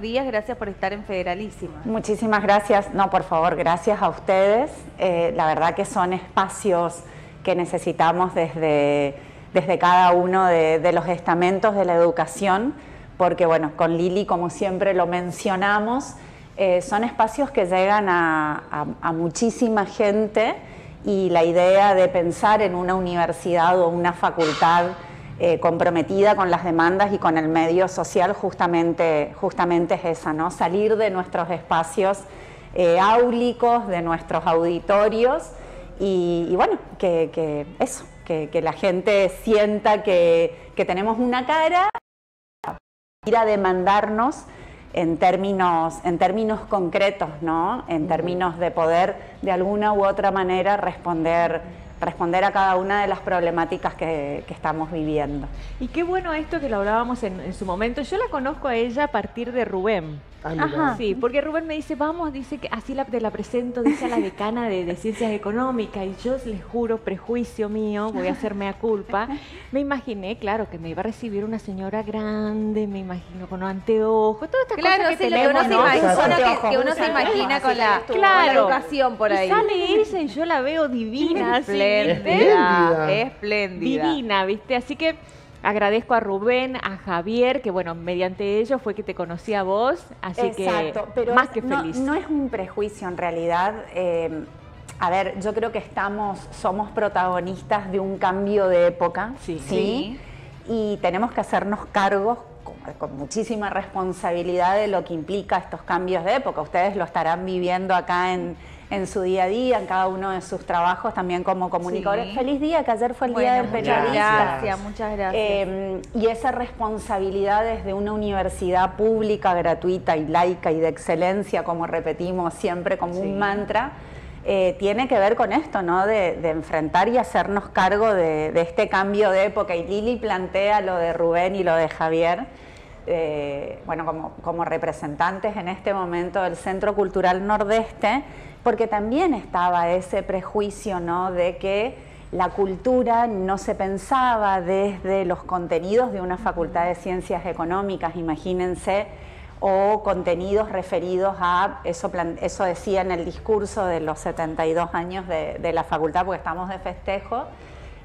días, gracias por estar en Federalísima. Muchísimas gracias, no, por favor, gracias a ustedes. Eh, la verdad que son espacios que necesitamos desde, desde cada uno de, los estamentos de la educación, porque bueno, con Lili, como siempre lo mencionamos, eh, son espacios que llegan a, a muchísima gente y la idea de pensar en una universidad o una facultad eh, comprometida con las demandas y con el medio social justamente, justamente es esa, ¿no? Salir de nuestros espacios eh, áulicos, de nuestros auditorios y, bueno, que, eso, que, la gente sienta que, que tenemos una cara, ir a demandarnos en términos, en términos concretos, ¿no? En términos de poder de alguna u otra manera responder responder a cada una de las problemáticas que, estamos viviendo. Y qué bueno esto que lo hablábamos en, en, su momento. Yo la conozco a ella a partir de Rubén. Ah, Ajá. Sí, porque Rubén me dice, vamos, dice que así la, te la presento, dice a la decana de, Ciencias Económicas, y yo les juro, prejuicio mío, voy a hacerme a culpa. Me imaginé, claro, que me iba a recibir una señora grande, me imagino con anteojos, todas estas cosas que tenemos, ¿no? que, uno se imagina con la, educación por ahí. Y sale irse y yo la veo divina, espléndida, espléndida. Divina, ¿viste? Así que Agradezco a Rubén, a Javier, que bueno, mediante ellos fue que te conocí a vos, así que pero más que feliz. No, es un prejuicio en realidad. Eh, a ver, yo creo que estamos, somos protagonistas de un cambio de época, ¿sí? ¿sí? Y tenemos que hacernos cargos con, muchísima responsabilidad de lo que implica estos cambios de época. Ustedes lo estarán viviendo acá en, en su día a día, en cada uno de sus trabajos, también como comunicadores. Feliz día, que ayer fue el Día del Periodista. Gracias, muchas gracias. Eh, y esa responsabilidad desde una universidad pública, gratuita y laica y de excelencia, como repetimos siempre como un mantra, eh, tiene que ver con esto, ¿no? De, enfrentar y hacernos cargo de, este cambio de época. Y Lili plantea lo de Rubén y lo de Javier. Eh, bueno, como, representantes en este momento del Centro Cultural Nordeste, porque también estaba ese prejuicio ¿no? de que la cultura no se pensaba desde los contenidos de una facultad de ciencias económicas, imagínense, o contenidos referidos a, eso, decía en el discurso de los 72 años de la facultad, porque estamos de festejo,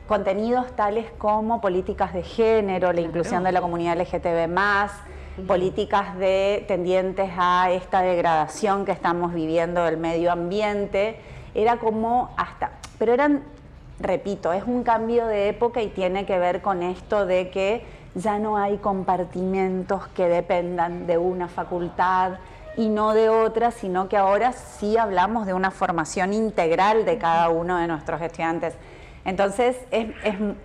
contenidos tales como políticas de género, la inclusión de la comunidad LGTB políticas de tendientes a esta degradación que estamos viviendo del medio ambiente, era como hasta, pero eran, repito, es un cambio de época y tiene que ver con esto de que ya no hay compartimentos que dependan de una facultad y no de otra, sino que ahora sí hablamos de una formación integral de cada uno de nuestros estudiantes. Entonces es,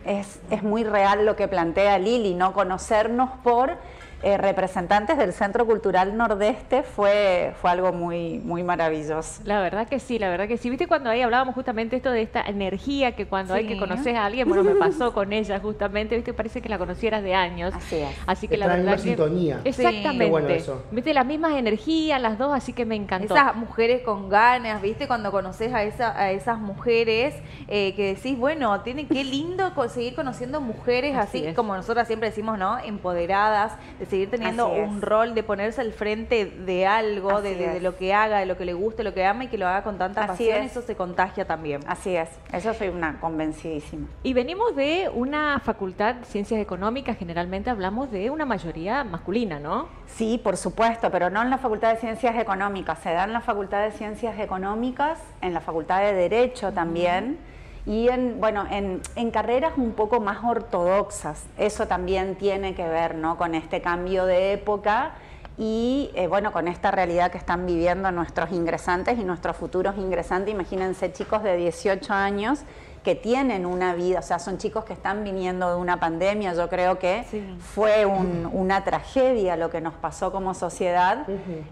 es, es muy real lo que plantea Lili, no conocernos por eh, representantes del Centro Cultural Nordeste fue, fue algo muy, muy maravilloso. La verdad que sí, la verdad que sí. Viste cuando ahí hablábamos justamente esto de esta energía que cuando hay que conocer a alguien, bueno, me pasó con ella justamente, viste, parece que la conocieras de años. Así es. Así que la verdad que... sintonía. Exactamente. Viste, las mismas energías, las dos, así que me encantó. Esas mujeres con ganas, viste, cuando conoces a, esa, a esas mujeres eh, que decís, bueno, tiene qué lindo seguir conociendo mujeres así, como nosotras siempre decimos, ¿no? Empoderadas, seguir teniendo un rol de ponerse al frente de algo, de, lo que haga, de lo que le guste, lo que ama y que lo haga con tanta pasión, eso se contagia también. Así es, eso soy una convencidísima. Y venimos de una facultad de ciencias económicas, generalmente hablamos de una mayoría masculina, ¿no? Sí, por supuesto, pero no en la facultad de ciencias económicas, se da en la facultad de ciencias económicas, en la facultad de derecho también y en, bueno, en, carreras un poco más ortodoxas. Eso también tiene que ver ¿no? con este cambio de época y eh, bueno, con esta realidad que están viviendo nuestros ingresantes y nuestros futuros ingresantes. Imagínense chicos de 18 años que tienen una vida, o sea, son chicos que están viniendo de una pandemia, yo creo que fue una tragedia lo que nos pasó como sociedad,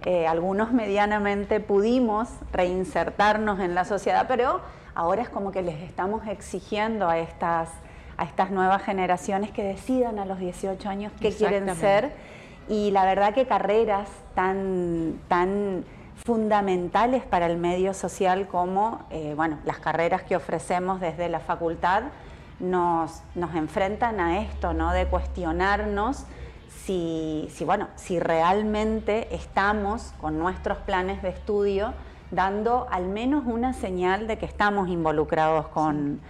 eh, algunos medianamente pudimos reinsertarnos en la sociedad, pero ahora es como que les estamos exigiendo a estas, a estas nuevas generaciones que decidan a los 18 años qué quieren ser. Y la verdad que carreras tan, tan fundamentales para el medio social como eh, bueno, las carreras que ofrecemos desde la facultad nos, nos enfrentan a esto, ¿no? de cuestionarnos si, si, bueno, si realmente estamos con nuestros planes de estudio dando al menos una señal de que estamos involucrados con,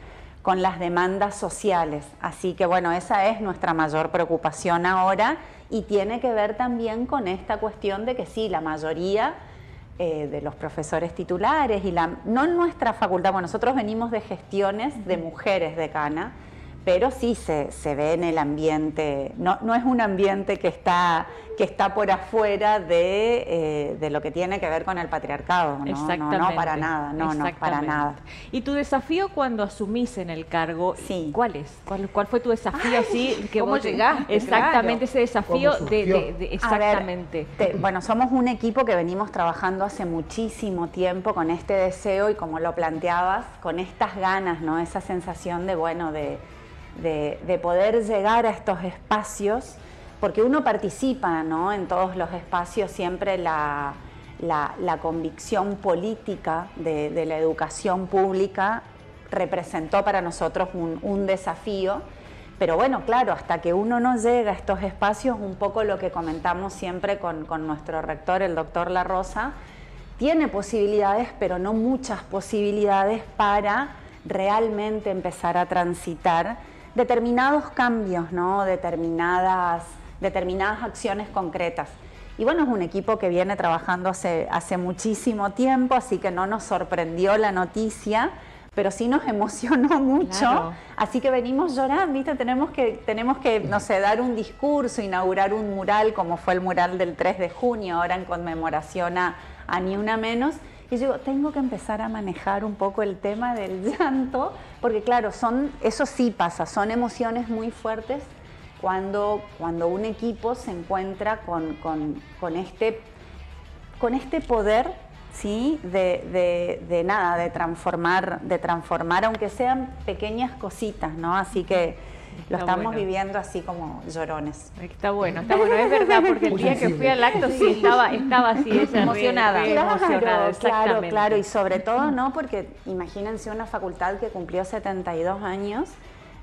con las demandas sociales. Así que bueno, esa es nuestra mayor preocupación ahora y tiene que ver también con esta cuestión de que sí, la mayoría eh, de los profesores titulares y la, no en nuestra facultad, bueno, nosotros venimos de gestiones de mujeres de Cana, pero sí se, se ve en el ambiente, no, no, es un ambiente que está, que está por afuera de, eh, de, lo que tiene que ver con el patriarcado, ¿no? Exactamente. No, para nada, no, no, para nada. ¿Y tu desafío cuando asumís en el cargo, sí. cuál es? ¿Cuál, cuál fue tu desafío así? Que ¿Cómo llegaste? Exactamente, ese desafío de, de, de, Exactamente. Ver, te, bueno, somos un equipo que venimos trabajando hace muchísimo tiempo con este deseo y como lo planteabas, con estas ganas, ¿no? Esa sensación de, bueno, de de, de, poder llegar a estos espacios, porque uno participa ¿no? en todos los espacios, siempre la, la, convicción política de, la educación pública representó para nosotros un, un, desafío. Pero bueno, claro, hasta que uno no llega a estos espacios, un poco lo que comentamos siempre con, con nuestro rector, el doctor La Rosa, tiene posibilidades, pero no muchas posibilidades para realmente empezar a transitar determinados cambios, ¿no? determinadas, determinadas acciones concretas. Y bueno, es un equipo que viene trabajando hace, hace muchísimo tiempo, así que no nos sorprendió la noticia, pero sí nos emocionó mucho. Claro. Así que venimos llorando, ¿viste? Tenemos que, tenemos que, no sé, dar un discurso, inaugurar un mural, como fue el mural del 3 de junio, ahora en conmemoración a, a Ni Una Menos. Y yo digo, tengo que empezar a manejar un poco el tema del llanto, porque claro, son, eso sí pasa, son emociones muy fuertes cuando, cuando un equipo se encuentra con, con, con este, con este poder ¿sí? De, de, de, nada, de transformar, de transformar, aunque sean pequeñas cositas, ¿no? Así que lo está estamos bueno. viviendo así como llorones. Está bueno, está bueno, es verdad, porque el día que fui al acto sí estaba, estaba así ella emocionada. Re, re claro, emocionada, claro, claro, y sobre todo, ¿no? Porque imagínense una facultad que cumplió 72 años,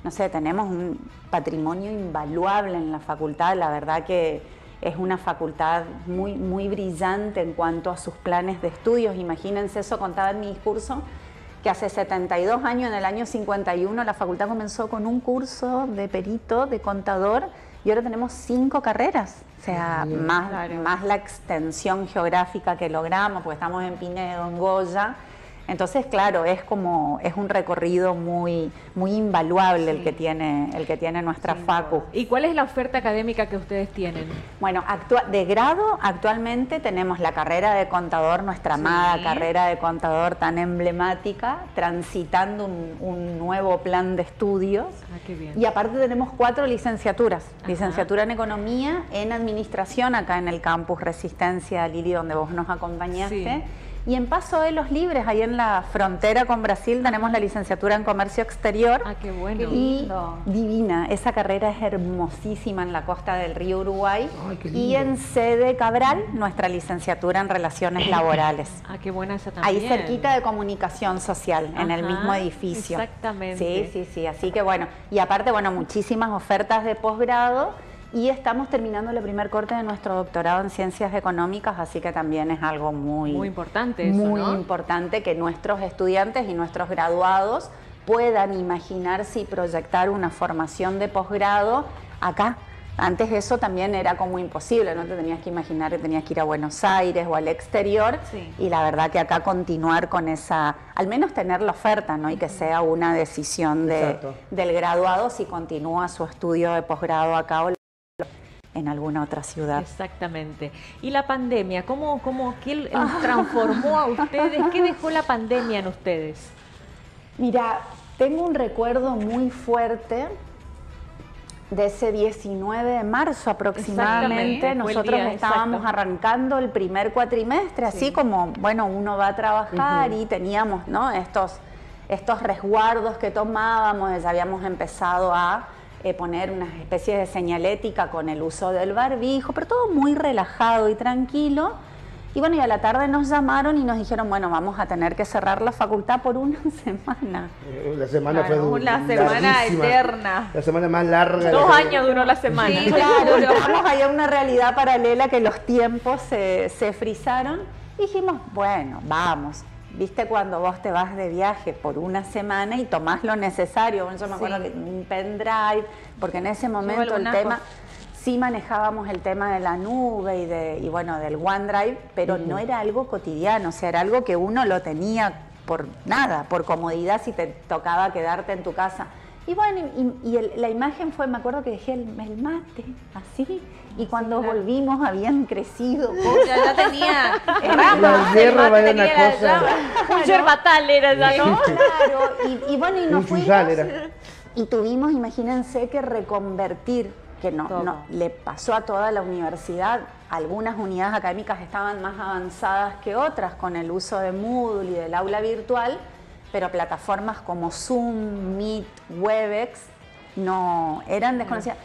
no sé, tenemos un patrimonio invaluable en la facultad, la verdad que es una facultad muy, muy brillante en cuanto a sus planes de estudios, imagínense eso, contaba en mi discurso, que hace 72 años, en el año 51, la facultad comenzó con un curso de perito, de contador, y ahora tenemos cinco carreras. O sea, más, claro. más la extensión geográfica que logramos, porque estamos en Pinedo, en Goya. Entonces, claro, es como es un recorrido muy muy invaluable sí. el que tiene el que tiene nuestra sí, facu. ¿Y cuál es la oferta académica que ustedes tienen? Bueno, de grado actualmente tenemos la carrera de contador, nuestra sí. amada carrera de contador tan emblemática, transitando un, un nuevo plan de estudios. Ah, qué bien. Y aparte tenemos cuatro licenciaturas, Ajá. licenciatura en economía, en administración acá en el campus Resistencia Lili, donde vos nos acompañaste. Y en Paso de los Libres, ahí en la frontera con Brasil, tenemos la licenciatura en Comercio Exterior. Ah, qué bueno. Y divina, esa carrera es hermosísima en la costa del río Uruguay. Ay, y en sede Cabral, nuestra licenciatura en Relaciones Laborales. Ah, qué buena esa también. Ahí cerquita de Comunicación Social, Ajá, en el mismo edificio. Exactamente. Sí, sí, sí. Así que bueno, y aparte, bueno, muchísimas ofertas de posgrado y estamos terminando el primer corte de nuestro doctorado en ciencias económicas, así que también es algo muy, muy importante, eso, muy ¿no? importante que nuestros estudiantes y nuestros graduados puedan imaginarse y proyectar una formación de posgrado acá. Antes eso también era como imposible, no te tenías que imaginar que tenías que ir a Buenos Aires o al exterior sí. y la verdad que acá continuar con esa, al menos tener la oferta, ¿no? Y que sea una decisión de, del graduado si continúa su estudio de posgrado acá o en alguna otra ciudad. Exactamente. ¿Y la pandemia? ¿Cómo, cómo qué los transformó a ustedes? ¿Qué dejó la pandemia en ustedes? Mira, tengo un recuerdo muy fuerte de ese 19 de marzo aproximadamente. Nosotros estábamos exacto. arrancando el primer cuatrimestre, sí. así como, bueno, uno va a trabajar uh -huh. y teníamos, ¿no? Estos, estos resguardos que tomábamos, ya habíamos empezado a eh, poner una especie de señalética con el uso del barbijo, pero todo muy relajado y tranquilo. Y bueno, y a la tarde nos llamaron y nos dijeron, bueno, vamos a tener que cerrar la facultad por una semana. Eh, la semana fue fue Una semana eterna. La semana más larga. Dos años duró la semana. Sí, claro, entramos ahí a una realidad paralela que los tiempos se, se frizaron. Y dijimos, bueno, vamos. Viste cuando vos te vas de viaje por una semana y tomás lo necesario. Yo me acuerdo que un pendrive, porque en ese momento el tema sí manejábamos el tema de la nube y, de, y bueno, del OneDrive, pero no era algo cotidiano, o sea, era algo que uno lo tenía por nada, por comodidad si te tocaba quedarte en tu casa. Y bueno, y, la imagen fue, me acuerdo que dejé el, mate, así, y cuando volvimos habían crecido Ya, ya tenía. Ramas. Un yerbatal era ya, ¿no? Claro, y, bueno, y nos fuimos, y tuvimos, imagínense, que reconvertir que no, no, le pasó a toda la universidad. Algunas unidades académicas estaban más avanzadas que otras con el uso de Moodle y del aula virtual, pero plataformas como Zoom, Meet, Webex no eran desconocidas.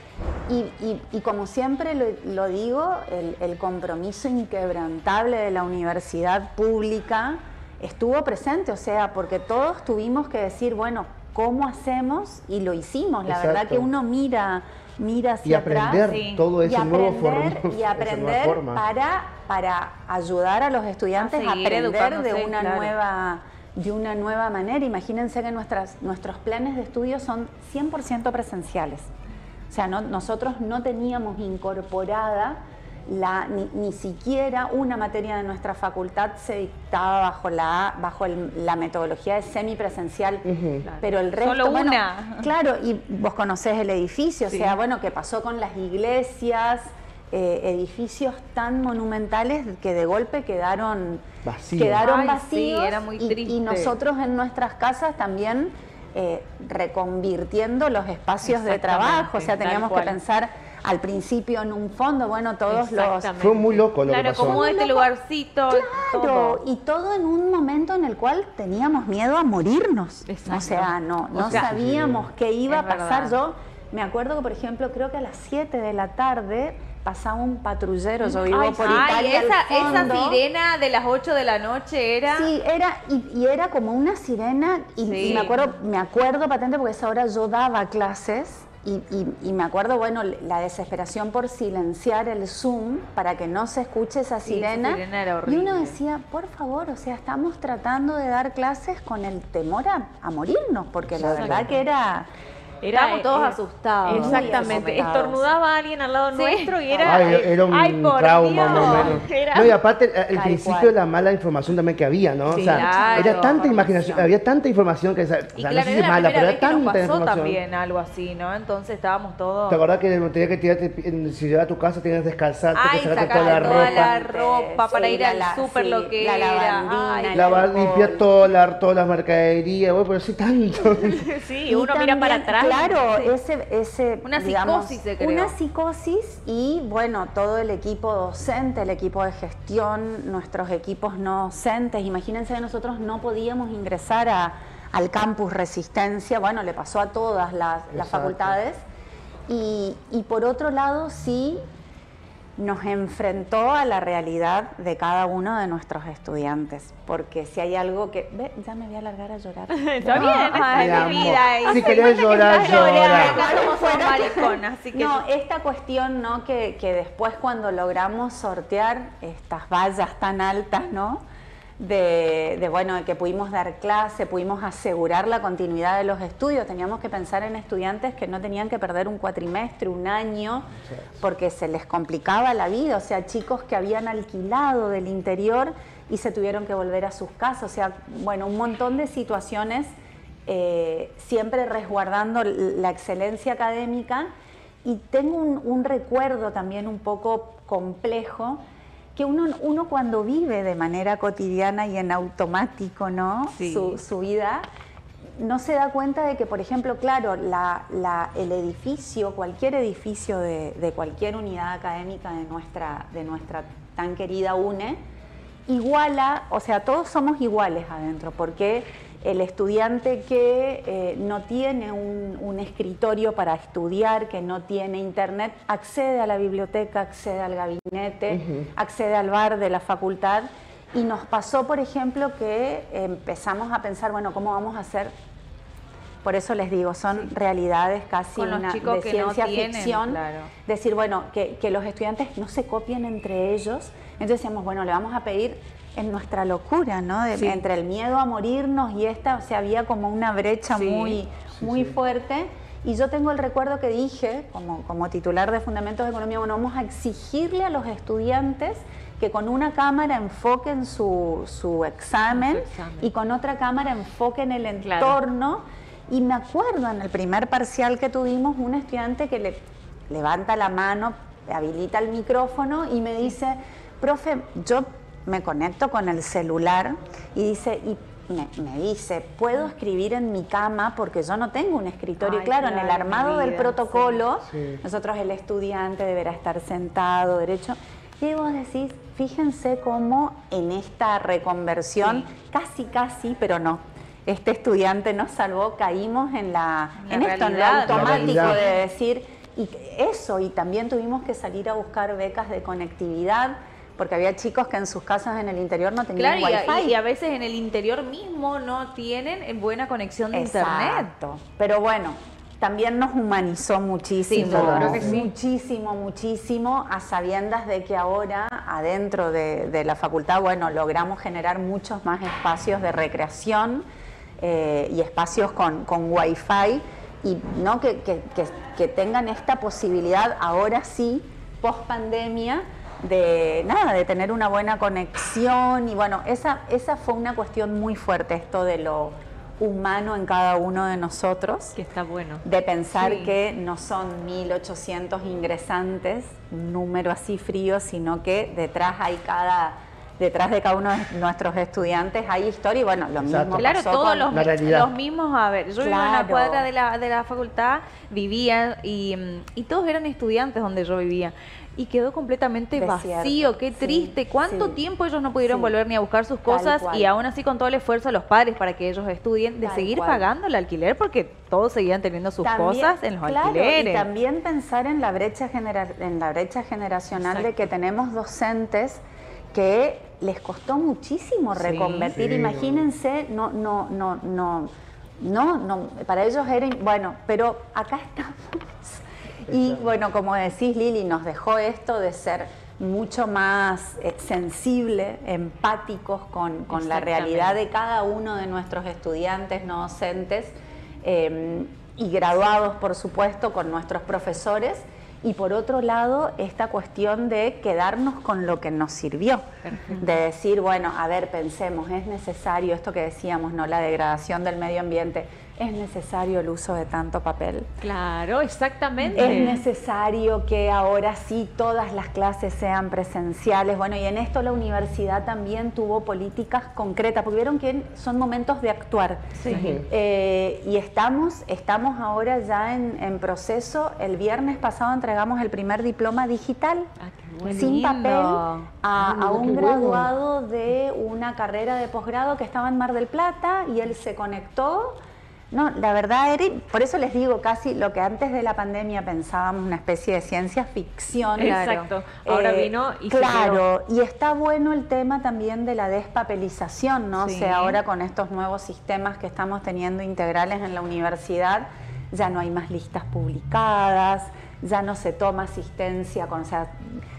Y, como siempre lo, digo, el, el, compromiso inquebrantable de la universidad pública estuvo presente, o sea, porque todos tuvimos que decir, bueno, ¿cómo hacemos? Y lo hicimos. La verdad que uno mira mira hacia y aprender todo ese nuevo formato. Y aprender para, para ayudar a los estudiantes a, aprender de una nueva de una nueva manera. Imagínense que nuestras, nuestros planes de estudio son 100% presenciales. O sea, nosotros no teníamos incorporada la, ni, siquiera una materia de nuestra facultad se dictaba bajo la bajo la metodología de semipresencial, pero el resto Solo una. Claro, y vos conocés el edificio, o sea, bueno, ¿qué pasó con las iglesias? Eh, edificios tan monumentales que de golpe quedaron vacíos, quedaron vacíos era muy triste. Y, nosotros en nuestras casas también eh, reconvirtiendo los espacios de trabajo, o sea, teníamos que pensar al principio en un fondo, bueno, todos los... Fue muy loco lo claro, que pasó. como este lugarcito. Claro, y todo en un momento en el cual teníamos miedo a morirnos. O sea, no, no sabíamos qué iba a pasar. Yo me acuerdo que, por ejemplo, creo que a las 7 de la tarde pasaba un patrullero, yo vivo por Italia. esa, esa sirena de las 8 de la noche era. Sí, era, y, era como una sirena, y, y, me acuerdo, me acuerdo patente porque a esa hora yo daba clases y, me acuerdo, bueno, la desesperación por silenciar el Zoom para que no se escuche esa sirena. y uno decía, por favor, o sea, estamos tratando de dar clases con el temor a, morirnos, porque la verdad que era Estábamos todos asustados. Exactamente. Estornudaba alguien al lado nuestro y era. era un trauma, más o menos. No, y aparte, el, principio de la mala información también que había, ¿no? o sea, era tanta imaginación, había tanta información que. O sea, y no sé si mala, pero era tanta nos pasó también algo así, ¿no? Entonces estábamos todos. ¿Te acordás que tenías que tirarte, si llegabas a tu casa, tenías que descalzarte, Ay, que sacarte toda la ropa? la ropa para ir al súper, lo que la era. Lavar, limpiar todas las mercaderías, bueno, pero sí tanto. sí, uno mira para atrás Claro, ese, ese una psicosis se Una psicosis y bueno, todo el equipo docente, el equipo de gestión, nuestros equipos no docentes. Imagínense que nosotros no podíamos ingresar a, al campus Resistencia, bueno, le pasó a todas las, las facultades. Y, y por otro lado, sí nos enfrentó a la realidad de cada uno de nuestros estudiantes. Porque si hay algo que... Ve, ya me voy a alargar a llorar. Está bien, es mi vida. Si querés llorar, llorar. No, esta cuestión, ¿no? Que, que después cuando logramos sortear estas vallas tan altas, ¿no? De, bueno, que pudimos dar clase, pudimos asegurar la continuidad de los estudios. Teníamos que pensar en estudiantes que no tenían que perder un cuatrimestre, un año, porque se les complicaba la vida. O sea, chicos que habían alquilado del interior y se tuvieron que volver a sus casas. O sea, bueno, un montón de situaciones, eh, siempre resguardando la excelencia académica. Y tengo un recuerdo también un poco complejo que uno, uno cuando vive de manera cotidiana y en automático ¿no? Su, vida, no se da cuenta de que, por ejemplo, claro, la, el edificio, cualquier edificio de, cualquier unidad académica de nuestra, de nuestra tan querida UNE, iguala, o sea, todos somos iguales adentro, porque el estudiante que eh, no tiene un, escritorio para estudiar, que no tiene internet, accede a la biblioteca, accede al gabinete, accede al bar de la facultad. Y nos pasó, por ejemplo, que empezamos a pensar, bueno, ¿cómo vamos a hacer? Por eso les digo, son realidades casi una, de ciencia ficción. Decir, bueno, que, que los estudiantes no se copien entre ellos. Entonces decíamos, bueno, le vamos a pedir en nuestra locura, ¿no? Entre el miedo a morirnos y esta, o sea, había como una brecha muy, muy fuerte. Y yo tengo el recuerdo que dije, como, como titular de Fundamentos de Economía, bueno, vamos a exigirle a los estudiantes que con una cámara enfoquen su, su, examen, y con otra cámara enfoquen el entorno. Y me acuerdo en el primer parcial que tuvimos, un estudiante que le levanta la mano, habilita el micrófono y me dice, profe, yo me conecto con el celular y dice, y me, dice, ¿puedo escribir en mi cama? Porque yo no tengo un escritorio. claro, en el armado del protocolo, nosotros el estudiante deberá estar sentado, derecho. Y vos decís, fíjense cómo en esta reconversión, casi, casi, pero no, este estudiante nos salvó, caímos en la, en, esto, en lo automático de decir, y eso, y también tuvimos que salir a buscar becas de conectividad porque había chicos que en sus casas en el interior no tenían claro, wifi. Y, y a veces en el interior mismo no tienen buena conexión de Exacto. internet. Pero bueno, también nos humanizó muchísimo, muchísimo, muchísimo, a sabiendas de que ahora adentro de, la facultad, bueno, logramos generar muchos más espacios de recreación eh, y espacios con, con wifi y no que, que, que tengan esta posibilidad ahora sí, post pandemia, de nada, de tener una buena conexión. Y bueno, esa, esa fue una cuestión muy fuerte, esto de lo humano en cada uno de nosotros. Que está bueno. De pensar que no son 1800 ingresantes, un número así frío, sino que detrás hay cada detrás de cada uno de nuestros estudiantes hay historia. Y bueno, lo mismo Claro, todos los, los, mismos, a ver, yo vivía en la cuadra de la, de la facultad, vivía y, y todos eran estudiantes donde yo vivía y quedó completamente vacío. Qué triste. ¿Cuánto tiempo ellos no pudieron volver ni a buscar sus cosas y aún así con todo el esfuerzo de los padres para que ellos estudien, de seguir pagando el alquiler porque todos seguían teniendo sus cosas en los alquileres. Y también pensar en la brecha, en la brecha generacional de que tenemos docentes que les costó muchísimo reconvertir. Imagínense, no, no, no, no, no, no, para ellos era, bueno, pero acá estamos y bueno, como decís Lili, nos dejó esto de ser mucho más eh, sensible, empáticos con, la realidad de cada uno de nuestros estudiantes no docentes em, y graduados, por supuesto, con nuestros profesores. Y por otro lado, esta cuestión de quedarnos con lo que nos sirvió, de decir, bueno, a ver, pensemos, es necesario esto que decíamos, ¿no? La degradación del medio ambiente es necesario el uso de tanto papel. Claro, exactamente. Es necesario que ahora sí todas las clases sean presenciales. Bueno, y en esto la universidad también tuvo políticas concretas, porque vieron que son momentos de actuar. Sí. Eh, y estamos, estamos ahora ya en, proceso. El viernes pasado entregamos el primer diploma digital. Ah, sin papel a, ah, un graduado de una carrera de posgrado que estaba en Mar del Plata y él se conectó no, la verdad, Eri, por eso les digo casi lo que antes de la pandemia pensábamos una especie de ciencia ficción. Exacto. Ahora eh, vino y Claro, y está bueno el tema también de la despapelización, ¿no? O sea, ahora con estos nuevos sistemas que estamos teniendo integrales en la universidad, ya no hay más listas publicadas, ya no se toma asistencia con, o sea,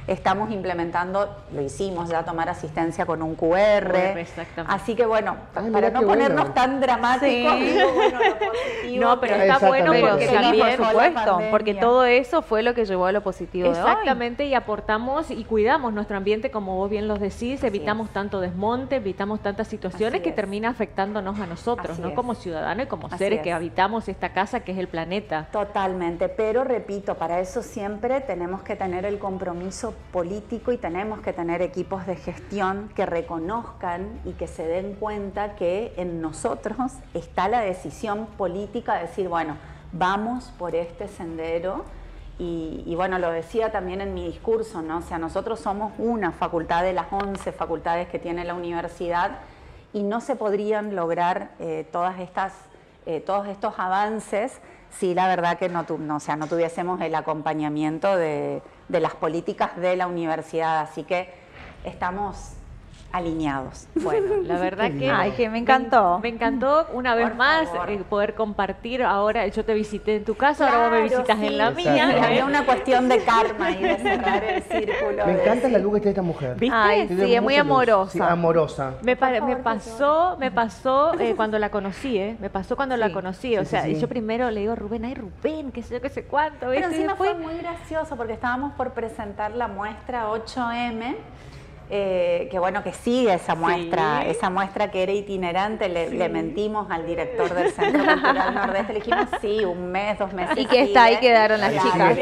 estamos implementando, lo hicimos ya tomar asistencia con un QR. Así que bueno, para no ponernos tan dramáticos, no, pero está bueno porque también, porque todo eso fue lo que llevó a lo positivo. Exactamente, y aportamos y cuidamos nuestro ambiente, como vos bien los decís, evitamos tanto desmonte, evitamos tantas situaciones que termina afectándonos a nosotros, ¿no? Como ciudadanos y como seres que habitamos esta casa que es el planeta. Totalmente, pero repito, para eso siempre tenemos que tener el compromiso político y tenemos que tener equipos de gestión que reconozcan y que se den cuenta que en nosotros está la decisión política de decir, bueno, vamos por este sendero. Y, bueno, lo decía también en mi discurso, ¿no? O sea, nosotros somos una facultad de las 11 facultades que tiene la universidad y no se podrían lograr eh, todas estas, eh, todos estos avances si la verdad que no, no, o sea, no tuviésemos el acompañamiento de, de las políticas de la universidad. Así que estamos alineados. Bueno, la verdad que, Ay, que me encantó. Me, encantó una vez más eh, poder compartir. Ahora yo te visité en tu casa, ahora vos me visitas en la mía. Había una cuestión de karma y de cerrar el círculo. Me encanta la luz que tiene esta mujer. ¿Viste? Ay, sí, es muy amorosa. amorosa. Me, me pasó, me pasó eh, cuando la conocí, ¿eh? Me pasó cuando la conocí. O sea, yo primero le digo, Rubén, ay, Rubén, qué sé yo, qué sé cuánto. Pero encima fue muy gracioso porque estábamos por presentar la muestra 8M eh, que bueno, que sigue esa muestra, esa muestra que era itinerante, le, mentimos al director del Centro Cultural Nordeste, le dijimos sí, un mes, dos meses. Y que está ahí quedaron las chicas.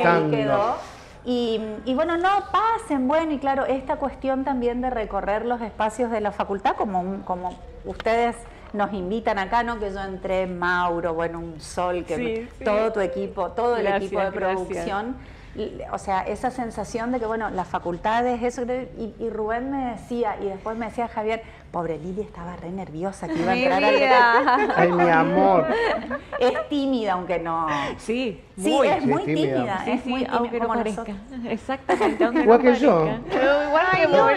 Y, y, bueno, no pasen, bueno, y claro, esta cuestión también de recorrer los espacios de la facultad, como, como ustedes nos invitan acá, ¿no? Que yo entré, Mauro, bueno, un sol, que todo tu equipo, todo el equipo de producción o sea, esa sensación de que, bueno, las facultades, eso, y, y, Rubén me decía, y después me decía Javier, pobre Lili estaba re nerviosa que iba a entrar al Ay, mi amor. Es tímida, aunque no. Sí, sí, es muy tímida. es muy tímida, aunque no parezca. Exactamente, aunque Igual que yo. igual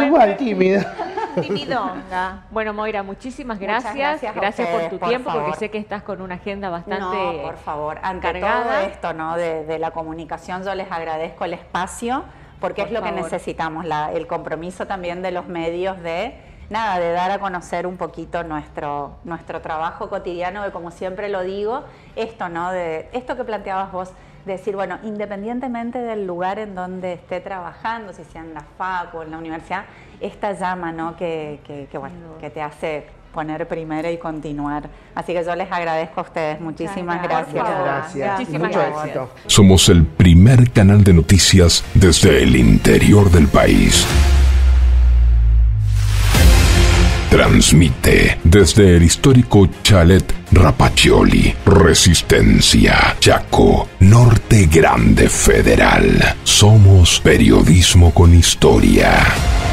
que. Igual tímida. Timidonga. Bueno, Moira, muchísimas gracias. Gracias, por tu tiempo, porque sé que estás con una agenda bastante No, por favor. Ante todo esto, ¿no? De, la comunicación, yo les agradezco el espacio, porque es lo que necesitamos, la, el compromiso también de los medios de nada, de dar a conocer un poquito nuestro, nuestro trabajo cotidiano, que como siempre lo digo, esto, ¿no? De esto que planteabas vos, decir, bueno, independientemente del lugar en donde esté trabajando, si sea en la FAC o en la universidad, esta llama, ¿no? Que, que, bueno, que te hace poner primero y continuar. Así que yo les agradezco a ustedes. Muchísimas gracias. gracias. Muchísimas gracias. Somos el primer canal de noticias desde el interior del país. Transmite desde el histórico Chalet Rapacioli, Resistencia, Chaco, Norte Grande Federal. Somos periodismo con historia.